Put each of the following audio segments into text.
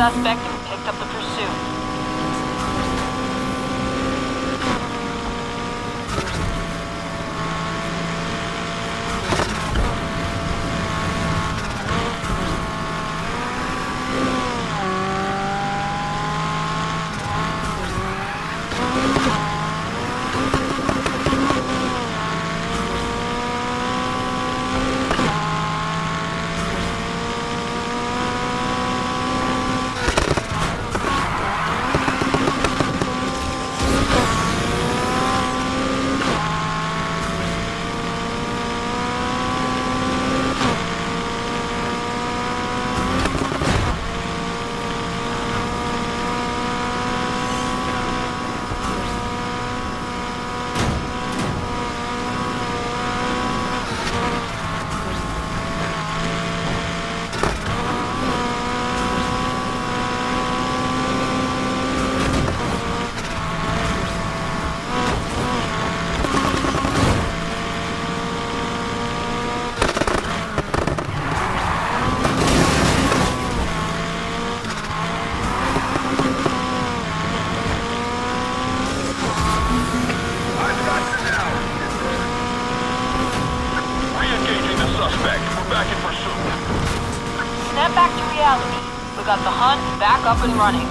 suspect up and running.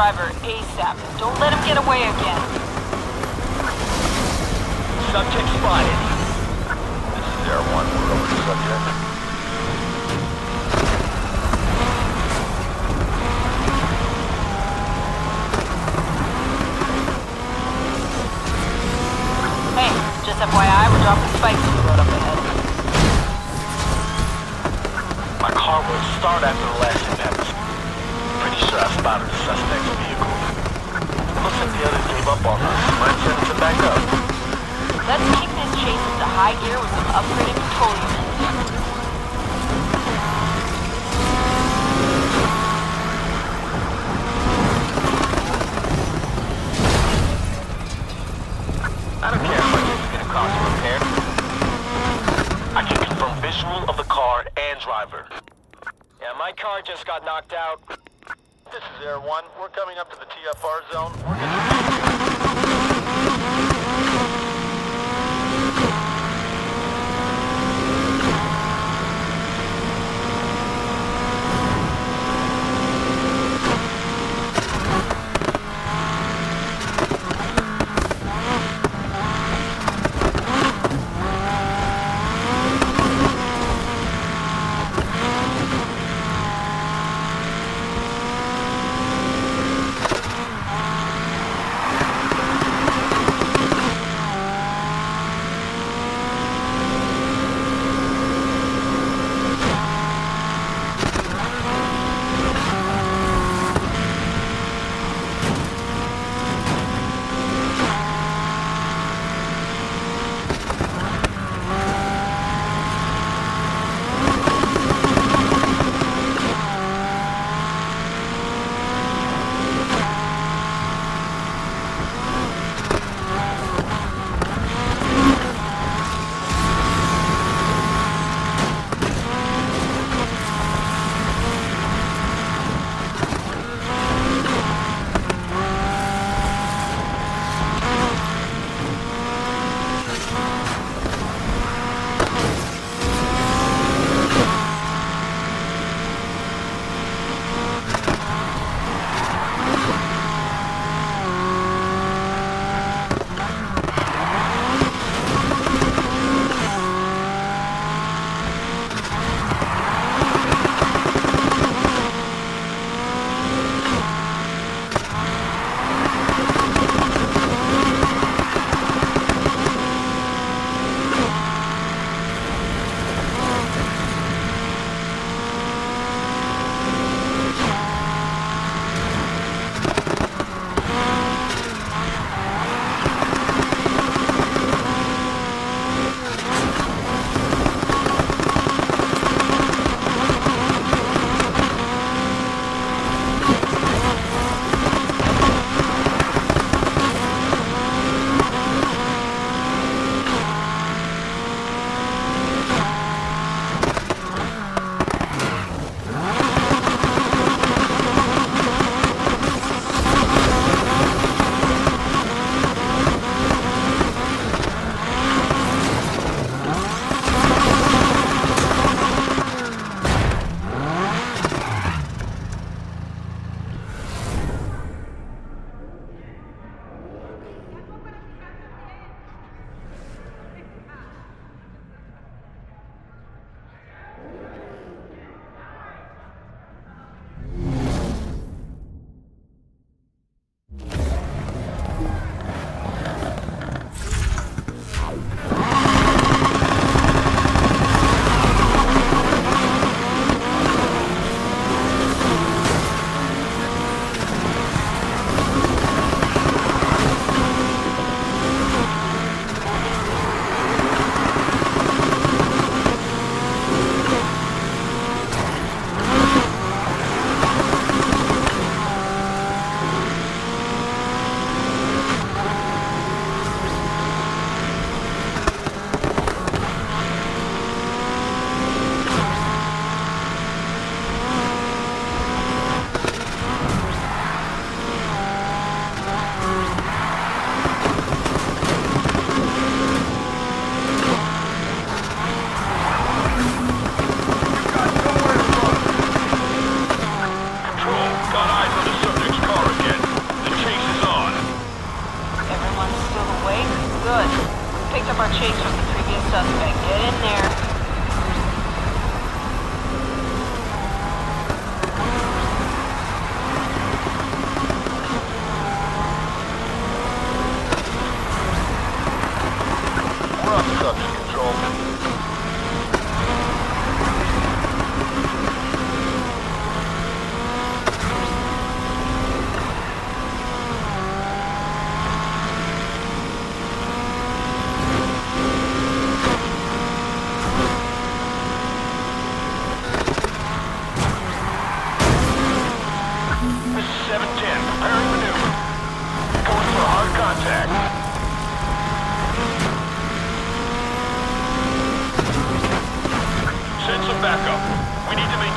driver ASAP. Don't let him get away again. gear with some upgraded petroleum.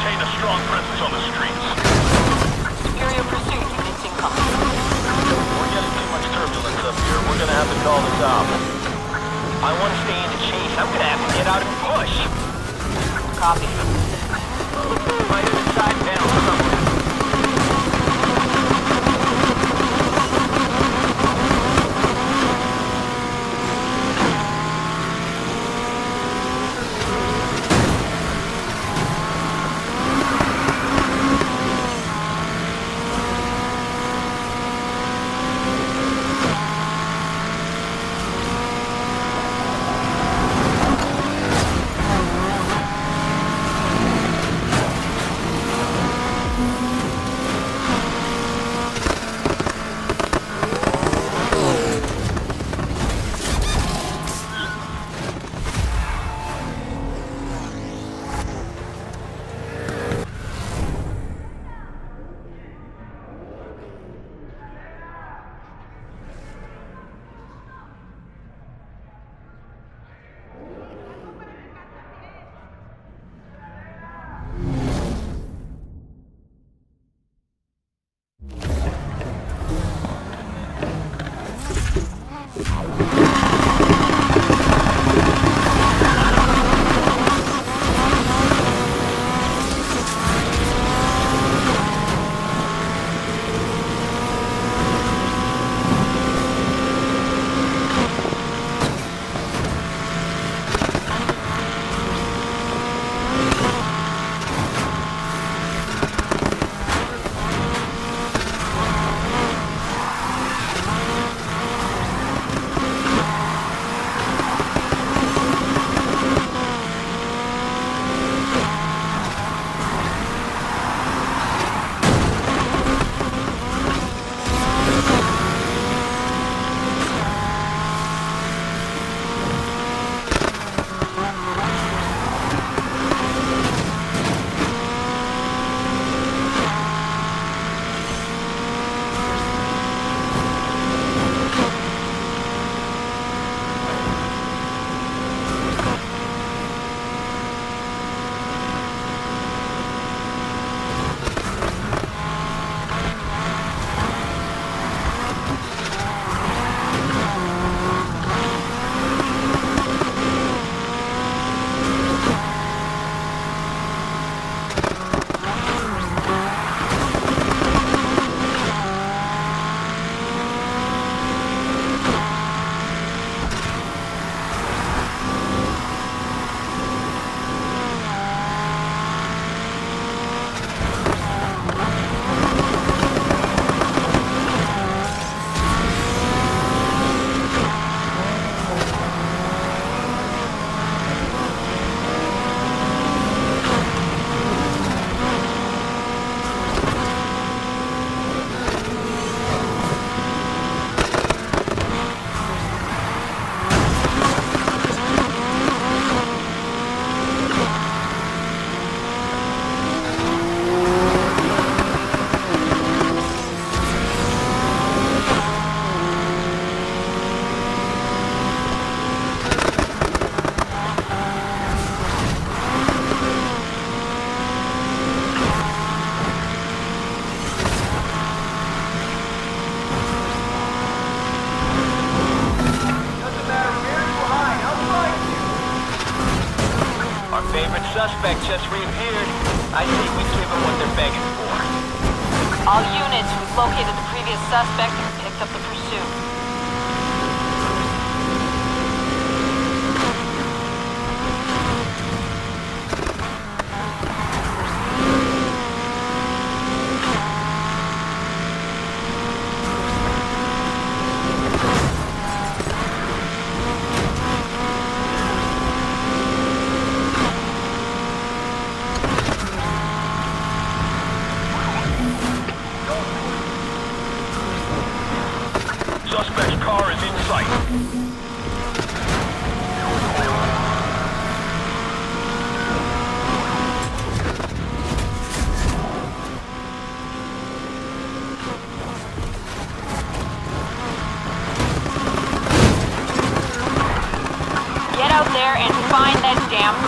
Maintain a strong presence on the streets. Superior pursuit units incoming. We're getting too much turbulence up here. We're gonna have to call this off. I want to stay in the chase. I'm gonna have to get out and push. Copy. Might have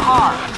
car.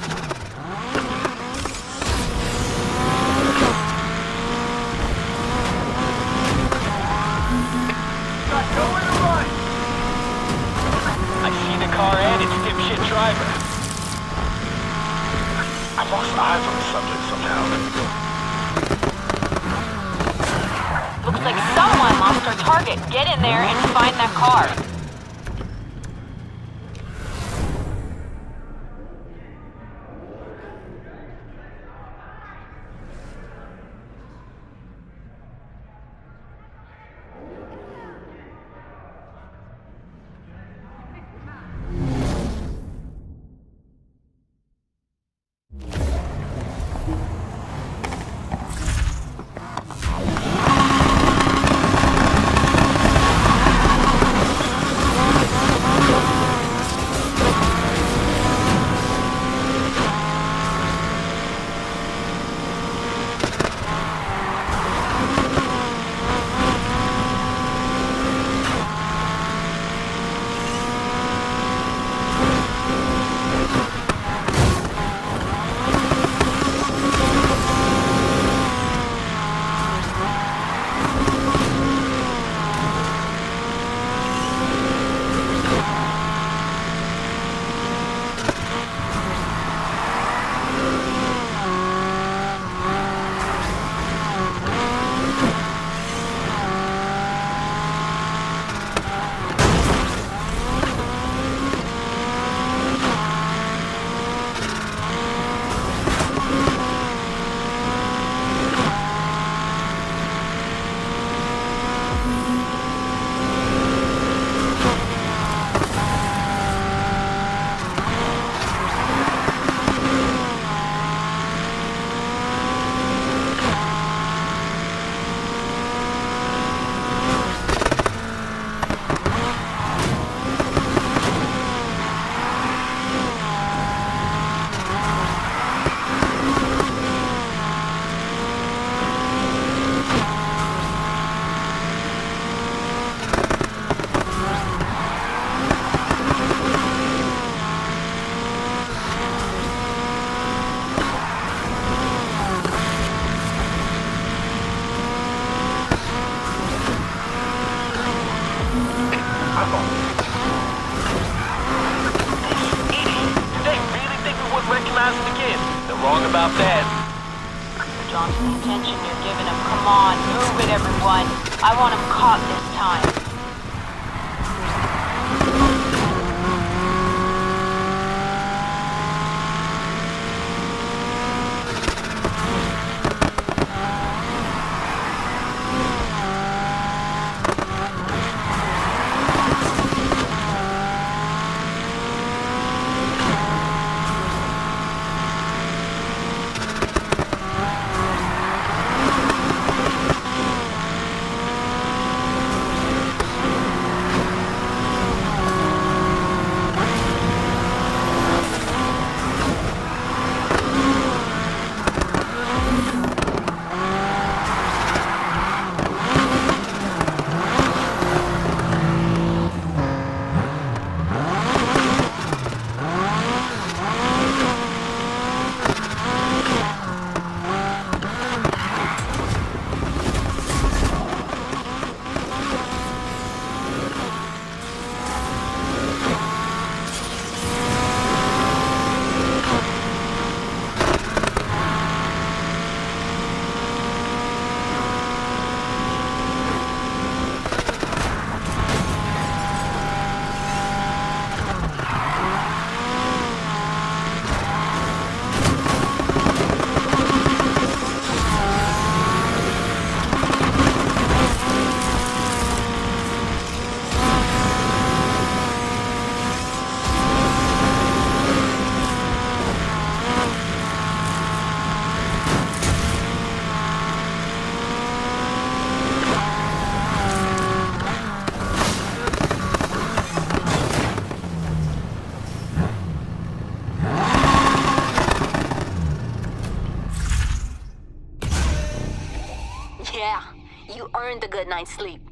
Good night's sleep.